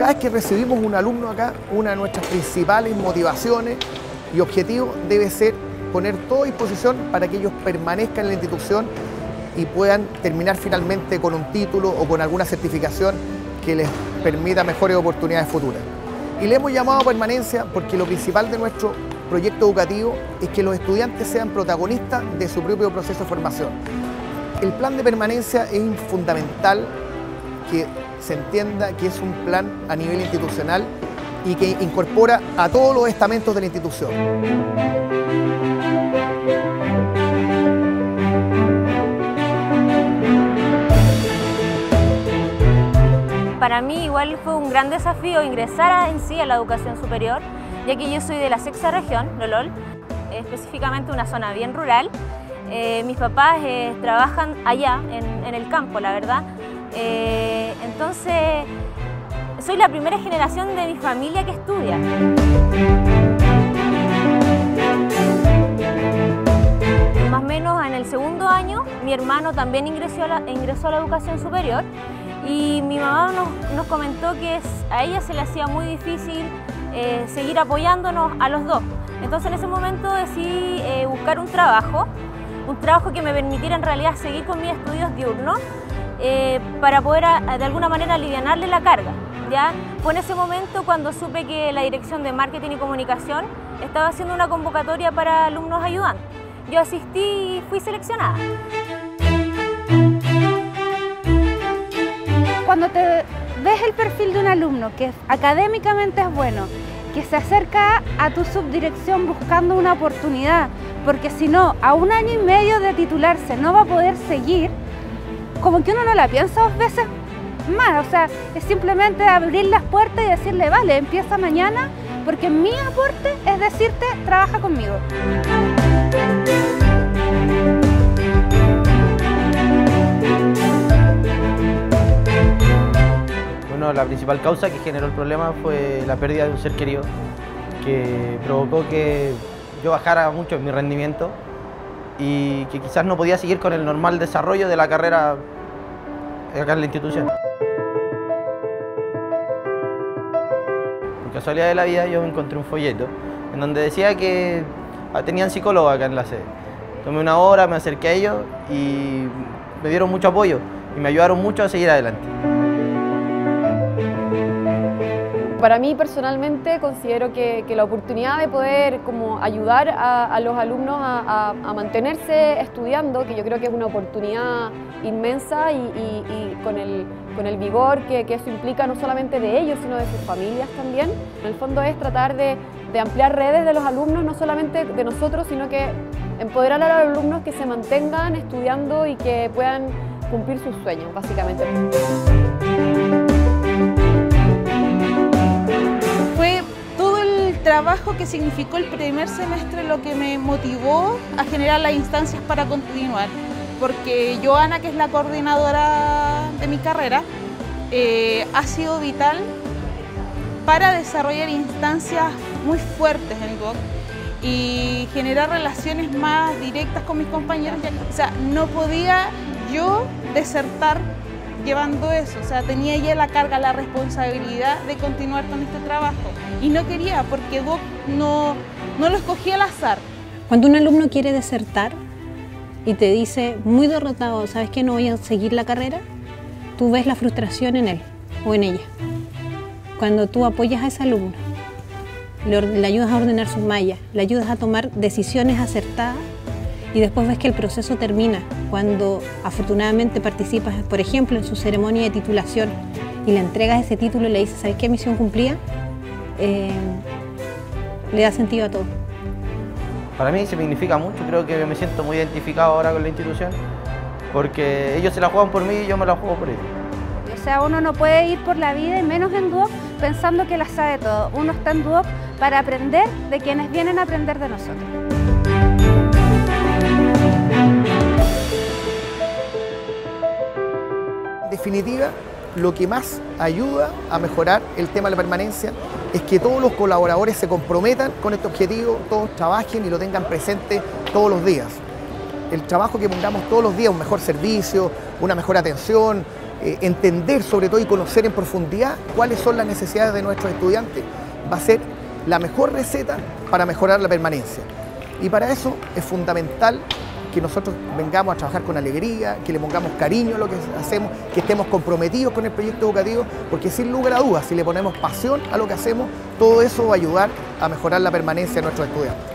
cada vez que recibimos un alumno acá, una de nuestras principales motivaciones y objetivos debe ser poner todo a disposición para que ellos permanezcan en la institución y puedan terminar finalmente con un título o con alguna certificación que les permita mejores oportunidades futuras. Y le hemos llamado permanencia porque lo principal de nuestro proyecto educativo es que los estudiantes sean protagonistas de su propio proceso de formación. El plan de permanencia es fundamental que se entienda que es un plan a nivel institucional y que incorpora a todos los estamentos de la institución. Para mí igual fue un gran desafío ingresar en sí a la educación superior, ya que yo soy de la sexta región, Lolol, específicamente una zona bien rural. Eh, mis papás eh, trabajan allá, en, el campo, la verdad. Eh, entonces, soy la primera generación de mi familia que estudia. Más o menos en el segundo año, mi hermano también ingresó a la, educación superior y mi mamá nos, comentó que a ella se le hacía muy difícil eh, seguir apoyándonos a los dos. Entonces en ese momento decidí eh, buscar un trabajo, un trabajo que me permitiera en realidad seguir con mis estudios diurnos eh, para poder de alguna manera aliviarle la carga. ¿ya? Fue en ese momento cuando supe que la Dirección de Marketing y Comunicación estaba haciendo una convocatoria para alumnos ayudantes. Yo asistí y fui seleccionada. cuando te ves el perfil de un alumno que académicamente es bueno, que se acerca a tu subdirección buscando una oportunidad, porque si no, a un año y medio de titularse no va a poder seguir, como que uno no la piensa dos veces más, o sea, es simplemente abrir las puertas y decirle, vale, empieza mañana, porque mi aporte es decirte, trabaja conmigo. la principal causa que generó el problema fue la pérdida de un ser querido, que provocó que yo bajara mucho en mi rendimiento y que quizás no podía seguir con el normal desarrollo de la carrera acá en la institución. Por casualidad de la vida yo encontré un folleto en donde decía que tenían psicólogo acá en la sede. Tomé una hora, me acerqué a ellos y me dieron mucho apoyo y me ayudaron mucho a seguir adelante. Para mí personalmente considero que, la oportunidad de poder como ayudar a, los alumnos a, mantenerse estudiando, que yo creo que es una oportunidad inmensa y, con, el, con, el, vigor que, eso implica no solamente de ellos, sino de sus familias también. En el fondo es tratar de, de ampliar redes de los alumnos, no solamente de nosotros, sino que empoderar a los alumnos que se mantengan estudiando y que puedan cumplir sus sueños, básicamente. Que significó el primer semestre lo que me motivó a generar las instancias para continuar. Porque Joana, que es la coordinadora de mi carrera, eh, ha sido vital para desarrollar instancias muy fuertes en el y generar relaciones más directas con mis compañeros. O sea, no podía yo desertar llevando eso, o sea, tenía ya la carga, la responsabilidad de continuar con este trabajo y no quería porque Doc no, no lo escogí al azar. Cuando un alumno quiere desertar y te dice muy derrotado, ¿sabes que no voy a seguir la carrera? Tú ves la frustración en él o en ella. Cuando tú apoyas a ese alumno, le, le ayudas a ordenar sus mallas, le ayudas a tomar decisiones acertadas y después ves que el proceso termina cuando afortunadamente participas, por ejemplo, en su ceremonia de titulación y le entregas ese título y le dices, ¿sabes qué misión cumplía? Eh, le da sentido a todo. Para mí significa mucho, creo que me siento muy identificado ahora con la institución, porque ellos se la juegan por mí y yo me la juego por ellos. O sea, uno no puede ir por la vida y menos en Duoc pensando que la sabe todo. Uno está en Duoc para aprender de quienes vienen a aprender de nosotros. Definitiva, lo que más ayuda a mejorar el tema de la permanencia es que todos los colaboradores se comprometan con este objetivo, todos trabajen y lo tengan presente todos los días. El trabajo que pongamos todos los días, un mejor servicio, una mejor atención, eh, entender sobre todo y conocer en profundidad cuáles son las necesidades de nuestros estudiantes, va a ser la mejor receta para mejorar la permanencia. Y para eso es fundamental que nosotros vengamos a trabajar con alegría, que le pongamos cariño a lo que hacemos, que estemos comprometidos con el proyecto educativo, porque sin lugar a dudas, si le ponemos pasión a lo que hacemos, todo eso va a ayudar a mejorar la permanencia de nuestros estudiantes.